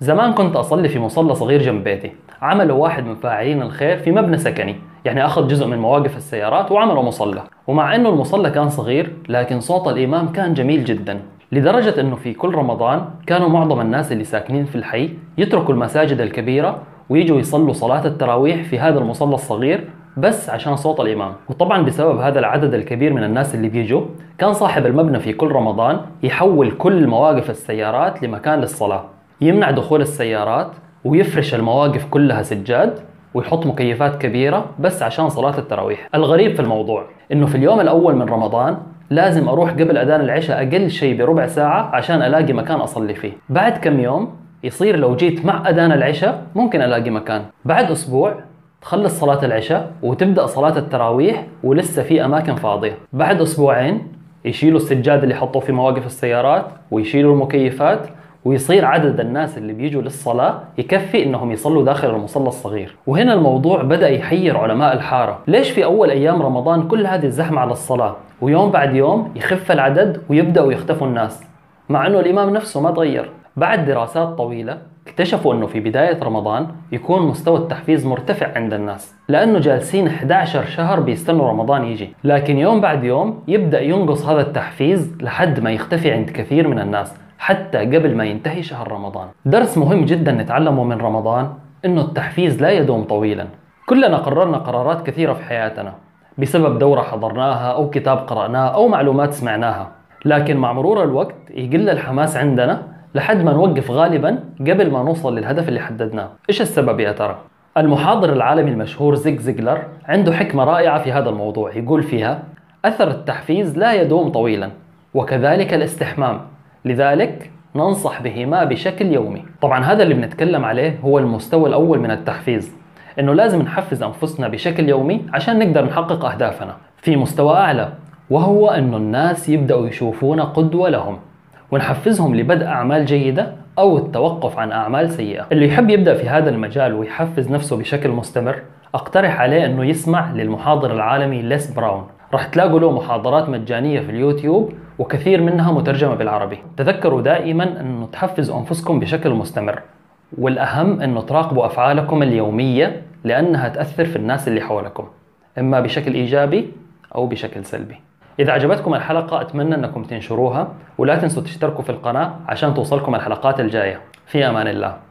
زمان كنت أصلي في مصلى صغير جنب بيتي. عمله واحد من فاعلين الخير في مبنى سكني. يعني أخذ جزء من مواقف السيارات وعمله مصلى. ومع أنه المصلى كان صغير لكن صوت الإمام كان جميل جدا. لدرجة أنه في كل رمضان كانوا معظم الناس اللي ساكنين في الحي يتركوا المساجد الكبيرة ويجوا يصلوا صلاة التراويح في هذا المصلى الصغير بس عشان صوت الإمام. وطبعا بسبب هذا العدد الكبير من الناس اللي بيجوا كان صاحب المبنى في كل رمضان يحول كل مواقف السيارات لمكان للصلاة. يمنع دخول السيارات ويفرش المواقف كلها سجاد ويحط مكيفات كبيرة بس عشان صلاة التراويح. الغريب في الموضوع إنه في اليوم الأول من رمضان لازم أروح قبل أذان العشاء أقل شيء بربع ساعة عشان ألاقي مكان أصلي فيه. بعد كم يوم يصير لو جيت مع أذان العشاء ممكن ألاقي مكان. بعد أسبوع تخلص صلاة العشاء وتبدأ صلاة التراويح ولسه في أماكن فاضية. بعد أسبوعين يشيلوا السجاد اللي حطوه في مواقف السيارات ويشيلوا المكيفات ويصير عدد الناس اللي بيجوا للصلاة يكفي إنهم يصلوا داخل المصلى الصغير. وهنا الموضوع بدأ يحير علماء الحارة. ليش في أول أيام رمضان كل هذه الزحمة على الصلاة؟ ويوم بعد يوم يخف العدد ويبدأوا يختفوا الناس مع إنه الإمام نفسه ما تغير. بعد دراسات طويلة اكتشفوا أنه في بداية رمضان يكون مستوى التحفيز مرتفع عند الناس لأنه جالسين 11 شهر بيستنوا رمضان يجي. لكن يوم بعد يوم يبدأ ينقص هذا التحفيز لحد ما يختفي عند كثير من الناس حتى قبل ما ينتهي شهر رمضان. درس مهم جدا نتعلمه من رمضان إنه التحفيز لا يدوم طويلا. كلنا قررنا قرارات كثيرة في حياتنا بسبب دورة حضرناها أو كتاب قرأناه أو معلومات سمعناها. لكن مع مرور الوقت يقل الحماس عندنا لحد ما نوقف غالبا قبل ما نوصل للهدف اللي حددناه. إيش السبب يا ترى؟ المحاضر العالمي المشهور زيك زيجلر عنده حكمة رائعة في هذا الموضوع. يقول فيها أثر التحفيز لا يدوم طويلا وكذلك الاستحمام. لذلك ننصح بهما بشكل يومي. طبعا هذا اللي بنتكلم عليه هو المستوى الأول من التحفيز إنه لازم نحفز أنفسنا بشكل يومي عشان نقدر نحقق أهدافنا في مستوى أعلى وهو إنه الناس يبدأوا يشوفونا قدوة لهم. ونحفزهم لبدء أعمال جيدة أو التوقف عن أعمال سيئة. اللي يحب يبدأ في هذا المجال ويحفز نفسه بشكل مستمر أقترح عليه إنه يسمع للمحاضر العالمي ليس براون راح تلاقوا له محاضرات مجانية في اليوتيوب وكثير منها مترجمة بالعربي. تذكروا دائما إنه تحفزوا أنفسكم بشكل مستمر والأهم أنه تراقبوا أفعالكم اليومية لأنها تأثر في الناس اللي حولكم إما بشكل إيجابي أو بشكل سلبي. إذا عجبتكم الحلقة أتمنى أنكم تنشروها ولا تنسوا تشتركوا في القناة عشان توصلكم الحلقات الجاية. في أمان الله.